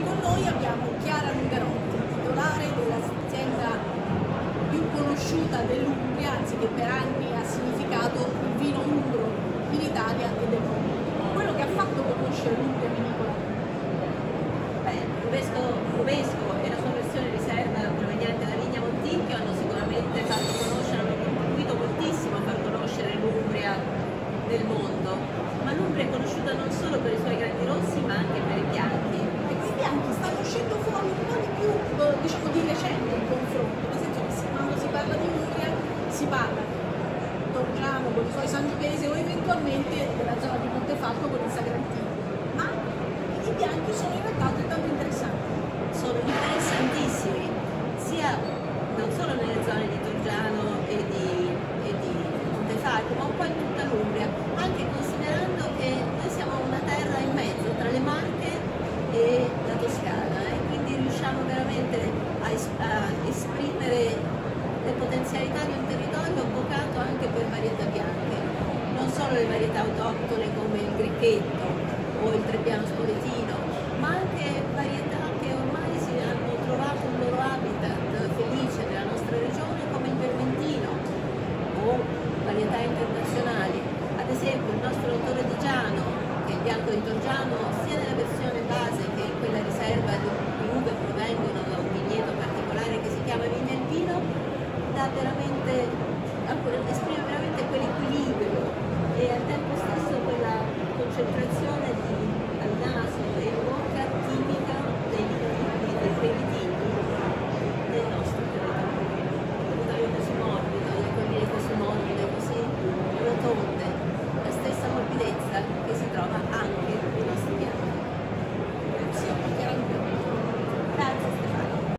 Con noi abbiamo Chiara Lungarotti, titolare dell'azienda più conosciuta dell'Umbria, anzi che per anni ha significato il vino umbro in Italia e del mondo. Quello che ha fatto conoscere l'Umbria vinicola. Beh, Rubesco, Rubesco e la sua versione riserva proveniente da Vigna Monticchio hanno sicuramente fatto conoscere, hanno contribuito moltissimo a far conoscere l'Umbria del mondo. Ma l'Umbria è conosciuta non solo per i suoi grandi rossi, ma anche per i bianchi. E quei bianchi stanno uscendo fuori un po' di più, eh, diciamo, di recente in confronto, nel senso che quando si parla di Umbria si parla di con i suoi sangiovese o eventualmente della zona di Montefalco con il Sagrantino. Ma i bianchi sono in realtà solo le varietà autoctone come il gricchetto o il trebbiano spoletino, ma anche varietà che ormai si hanno trovato un loro habitat felice nella nostra regione come il vermentino o varietà internazionali. Ad esempio il nostro autore di Giano, che è il bianco di Torgiano, sia nella versione base che in quella riserva di uve provengono da un vigneto particolare che si chiama Vigna Alpino, dà veramente